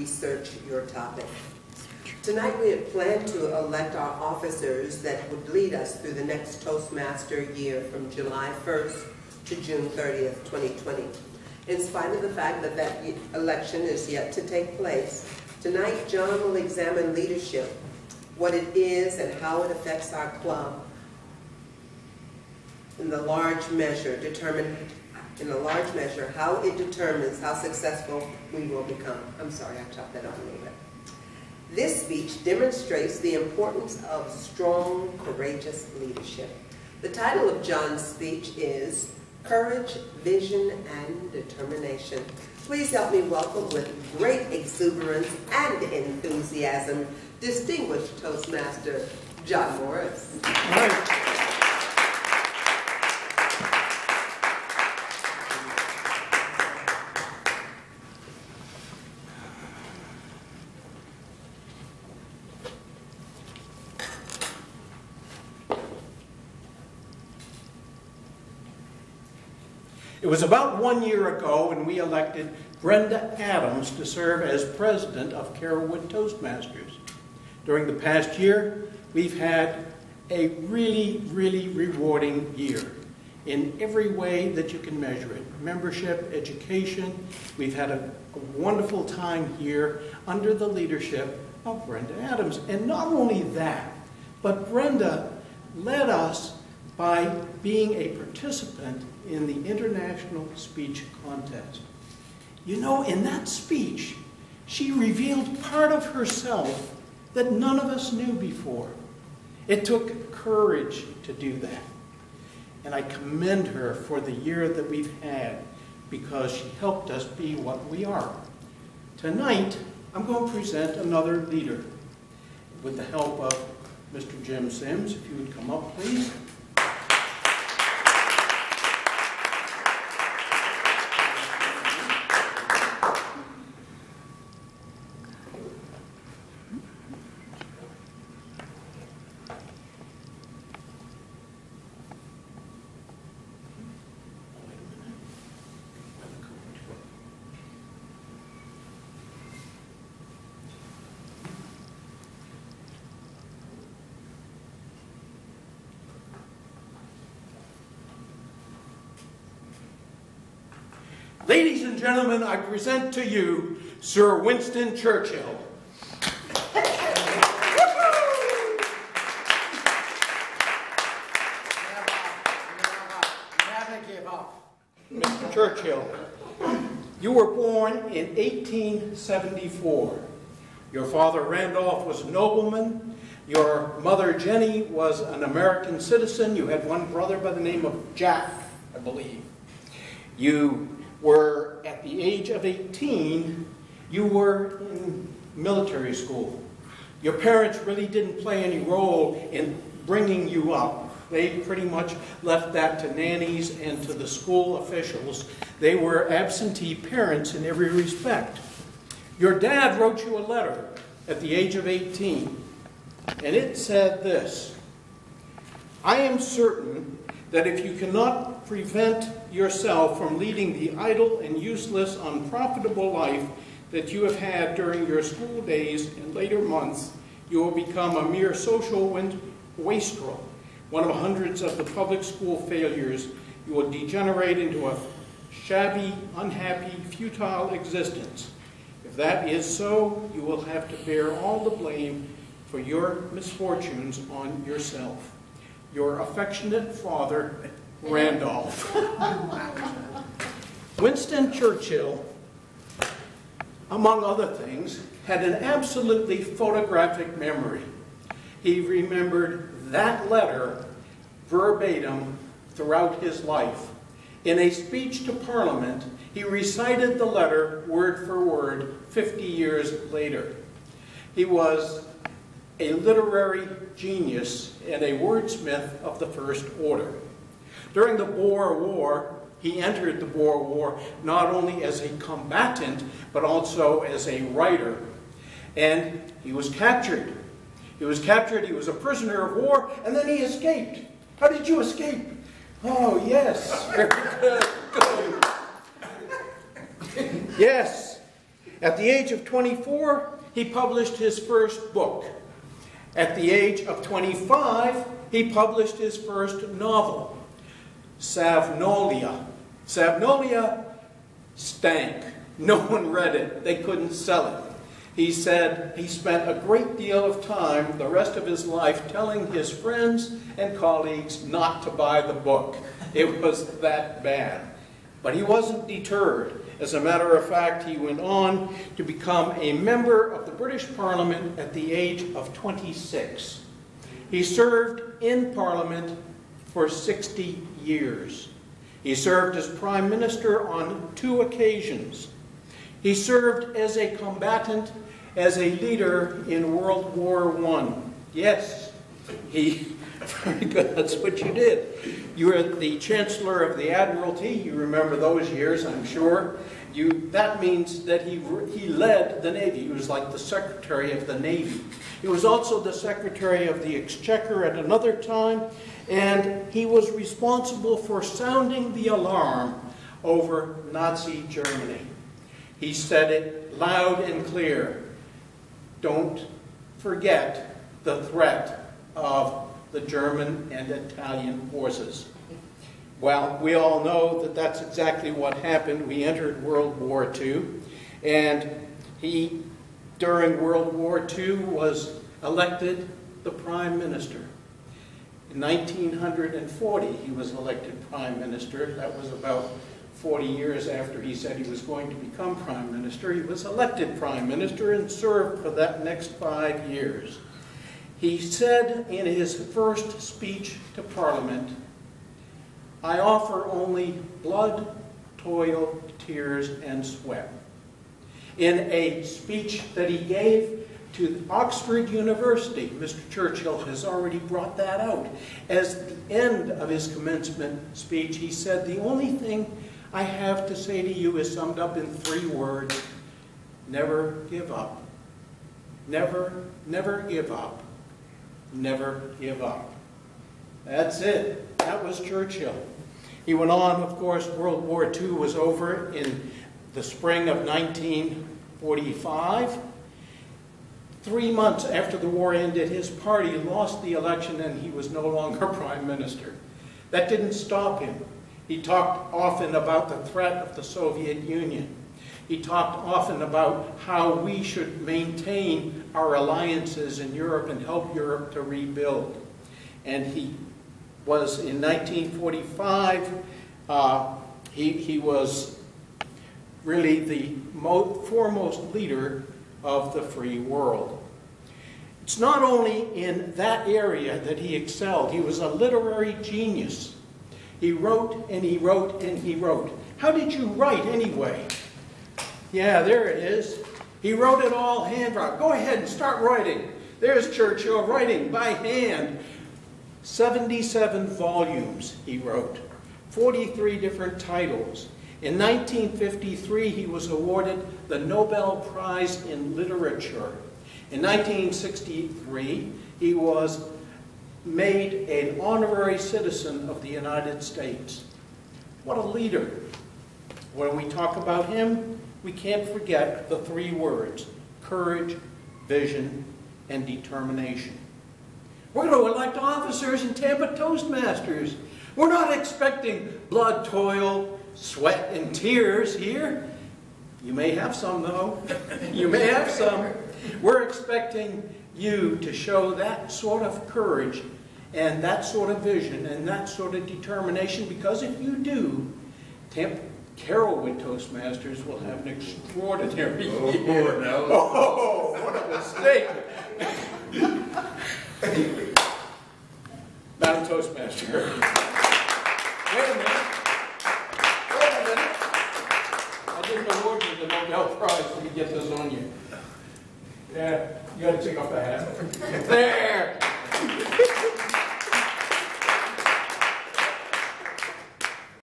research your topic. Tonight we had planned to elect our officers that would lead us through the next Toastmaster year from July 1st to June 30th, 2020. In spite of the fact that that election is yet to take place, tonight John will examine leadership, what it is and how it affects our club, in the large measure determine in a large measure how it determines how successful we will become. I'm sorry, I chopped that off a little bit. This speech demonstrates the importance of strong, courageous leadership. The title of John's speech is Courage, Vision, and Determination. Please help me welcome with great exuberance and enthusiasm, distinguished Toastmaster John Morse. Was about one year ago when we elected Brenda Adams to serve as president of Carrollwood Toastmasters. During the past year, we've had a really, really rewarding year in every way that you can measure it. Membership, education, we've had a, a wonderful time here under the leadership of Brenda Adams. And not only that, but Brenda led us by being a participant in the International Speech Contest. You know, in that speech, she revealed part of herself that none of us knew before. It took courage to do that. And I commend her for the year that we've had because she helped us be what we are. Tonight, I'm going to present another leader with the help of Mr. Jim Simms. If you would come up, please. Ladies and gentlemen, I present to you Sir Winston Churchill. Mr. Churchill, you were born in 1874. Your father Randolph was a nobleman. Your mother Jenny was an American citizen. You had one brother by the name of Jack, I believe. You were at the age of 18, you were in military school. Your parents really didn't play any role in bringing you up. They pretty much left that to nannies and to the school officials. They were absentee parents in every respect. Your dad wrote you a letter at the age of 18, and it said this I am certain that if you cannot prevent yourself from leading the idle and useless, unprofitable life that you have had during your school days and later months, you will become a mere social wastrel, one of hundreds of the public school failures. You will degenerate into a shabby, unhappy, futile existence. If that is so, you will have to bear all the blame for your misfortunes on yourself. Your affectionate father, Randolph. Winston Churchill, among other things, had an absolutely photographic memory. He remembered that letter verbatim throughout his life. In a speech to Parliament, he recited the letter word for word 50 years later. He was a literary genius and a wordsmith of the first order. During the Boer War, he entered the Boer War not only as a combatant, but also as a writer. And he was captured. He was captured, he was a prisoner of war, and then he escaped. How did you escape? Oh, yes. Yes. At the age of 24, he published his first book. At the age of 25, he published his first novel, Savnolia. Savnolia stank. No one read it. They couldn't sell it. He said he spent a great deal of time, the rest of his life, telling his friends and colleagues not to buy the book. It was that bad. But he wasn't deterred. As a matter of fact, he went on to become a member of the British Parliament at the age of 26. He served in Parliament for 60 years. He served as Prime Minister on two occasions. He served as a combatant, as a leader in World War I. Yes, he, very good, that's what you did. You were the Chancellor of the Admiralty, you remember those years, I'm sure. You, that means that he, he led the Navy. He was like the Secretary of the Navy. He was also the Secretary of the Exchequer at another time, and he was responsible for sounding the alarm over Nazi Germany. He said it loud and clear. Don't forget the threat of the German and Italian forces. Well, we all know that that's exactly what happened. We entered World War II, and he, during World War II, was elected the Prime Minister. In 1940, he was elected Prime Minister. That was about 40 years after he said he was going to become Prime Minister. He was elected Prime Minister and served for that next five years. He said in his first speech to Parliament, I offer only blood, toil, tears, and sweat. In a speech that he gave to Oxford University, Mr. Churchill has already brought that out. As the end of his commencement speech, he said, the only thing I have to say to you is summed up in three words, never give up. Never, never give up. Never give up. That's it. That was Churchill. He went on, of course, World War II was over in the spring of 1945. Three months after the war ended, his party lost the election and he was no longer prime minister. That didn't stop him. He talked often about the threat of the Soviet Union. He talked often about how we should maintain our alliances in Europe and help Europe to rebuild. And he was in 1945, uh, he, he was really the foremost leader of the free world. It's not only in that area that he excelled, he was a literary genius. He wrote and he wrote and he wrote. How did you write anyway? Yeah, there it is. He wrote it all hand Go ahead and start writing. There's Churchill writing by hand. 77 volumes he wrote, 43 different titles. In 1953, he was awarded the Nobel Prize in Literature. In 1963, he was made an honorary citizen of the United States. What a leader. When we talk about him, we can't forget the three words, courage, vision, and determination. We're going to elect officers and Tampa Toastmasters. We're not expecting blood, toil, sweat, and tears here. You may have some, though. you may have some. We're expecting you to show that sort of courage and that sort of vision and that sort of determination because if you do, Tampa, Carrollwood Toastmasters will have an extraordinary oh, year. No. Oh, what a mistake. Madam Toastmaster. Wait a minute. Wait a minute. I didn't award you the Nobel Prize. Let me get this on you. Yeah, you gotta take off the hat. There!